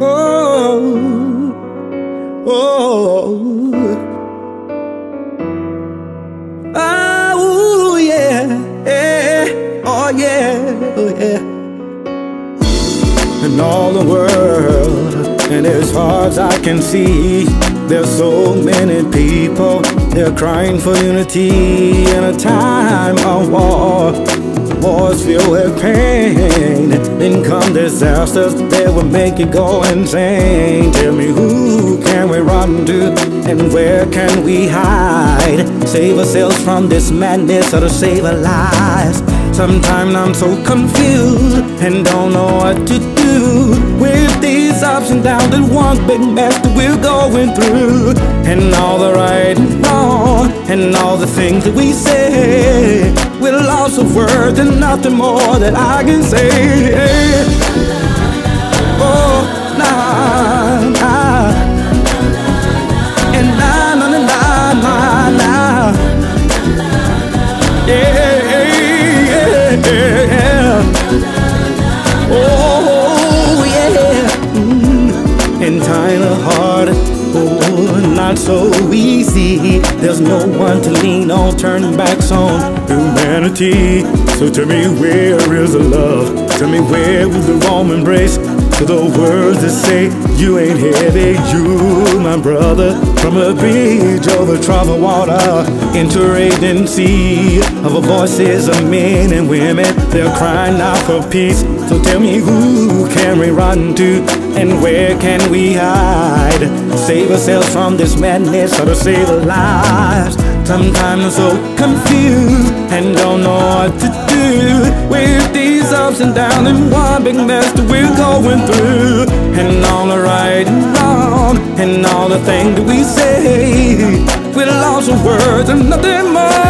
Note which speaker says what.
Speaker 1: Oh, oh, oh, yeah, yeah, oh yeah, oh yeah. In all the world, and as far as I can see, there's so many people. They're crying for unity in a time of war. Wars filled with pain. Then come disasters that will make you go insane. Tell me who can we run to and where can we hide? Save ourselves from this madness or to save our lives. Sometimes I'm so confused and don't know what to do with these ups and downs and one big mess that we're going through. And all the things that we say. We're lost of words and nothing more that I can say. Oh, nah, nah. And nah, nah, nah, nah, nah. Yeah, yeah, yeah. Oh, yeah. Mm. And kind of. Not so easy. There's no one to lean on, turning backs on humanity. So tell me, where is the love? Tell me, where is the warm embrace? To the words that say you ain't heavy, you, my brother, from a bridge over troubled water into raging sea of voices of men and women. They're crying out for peace. So tell me, who can we run to and where can we hide? Save ourselves from this madness or to save our lives. Sometimes I'm so confused and don't know what to do with these ups and downs and one big mess that we're going through. And all the right and wrong and all the things that we say. We're lost of words and nothing more